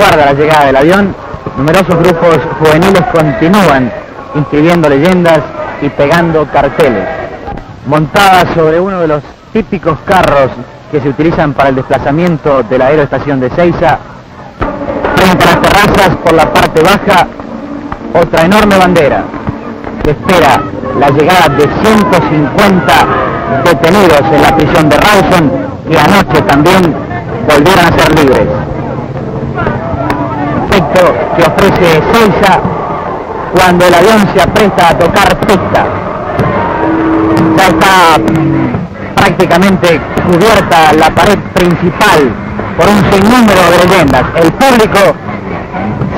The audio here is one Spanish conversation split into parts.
aguarda la llegada del avión, numerosos grupos juveniles continúan inscribiendo leyendas y pegando carteles. Montada sobre uno de los típicos carros que se utilizan para el desplazamiento de la aeroestación de Ceiza, frente a las terrazas por la parte baja, otra enorme bandera que espera la llegada de 150 detenidos en la prisión de Rawson que anoche también volvieron a ser libres. Que ofrece Ceiza cuando el avión se apresta a tocar pista. Ya está prácticamente cubierta la pared principal por un sinnúmero de leyendas. El público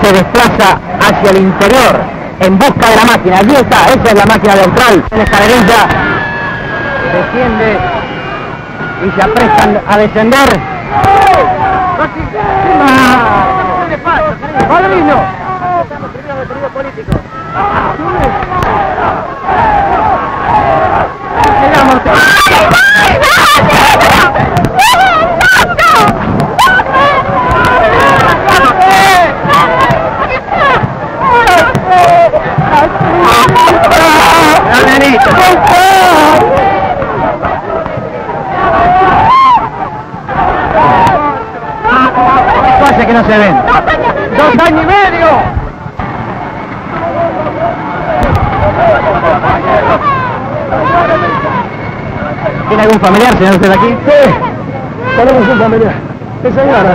se desplaza hacia el interior en busca de la máquina. Allí está, esa es la máquina de Austral. En escalerilla desciende y se aprestan a descender. ¡Padrino! ¿Cuánto hace que no se ven? ¡Dos años y medio! ¿Tiene algún familiar, señor, usted aquí? Sí, tenemos un familiar. Sí, señora.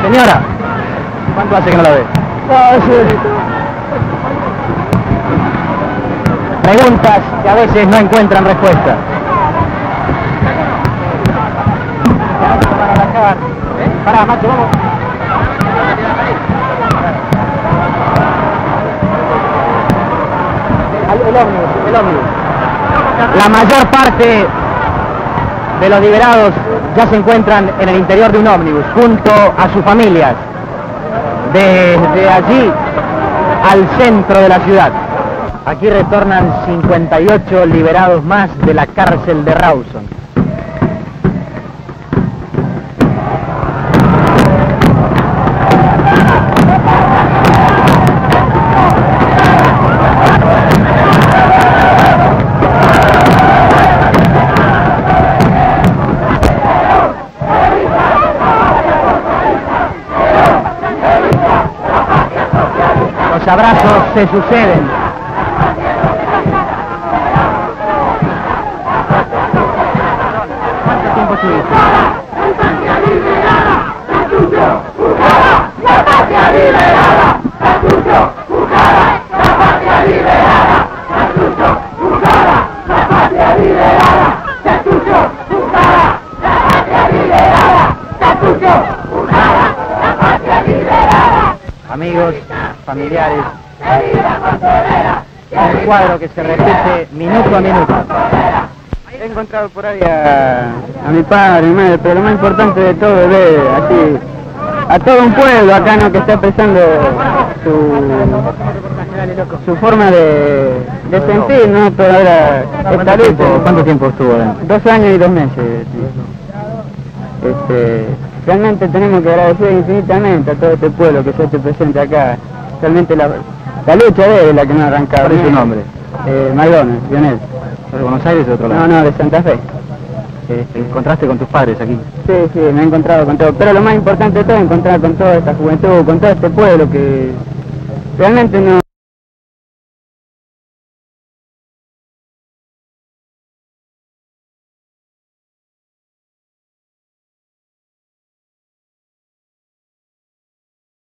Señora, ¿cuánto hace que no la ve? Ah, sí. Preguntas que a veces no encuentran respuesta. Pará, macho, vamos. El ómnibus, el ómnibus. La mayor parte de los liberados ya se encuentran en el interior de un ómnibus, junto a sus familias. Desde allí al centro de la ciudad. Aquí retornan 58 liberados más de la cárcel de Rawson. Abrazos se suceden. ¿Cuánto tiempo estuviste? Amigos, familiares, un cuadro que se repite minuto a minuto. He encontrado por ahí a, a mi padre, mi madre, pero lo más importante de todo es ver así a todo un pueblo acá ¿no? que está expresando su, su forma de, de sentir, ¿no? Pero ahora esta ¿Cuánto tiempo, lucha, cuánto tiempo estuvo adentro? dos años y dos meses. sí. Este, realmente tenemos que agradecer infinitamente a todo este pueblo que se hace presente acá. Realmente la, la lucha de él es la que nos ha arrancado. ¿Cuál es su nombre? Eh, Lionel. ¿De Buenos Aires o de otro lado? No, no, de Santa Fe. ¿Te encontraste con tus padres aquí? Sí, sí, me he encontrado con todo. Pero lo más importante de todo es encontrar con toda esta juventud, con todo este pueblo que realmente no...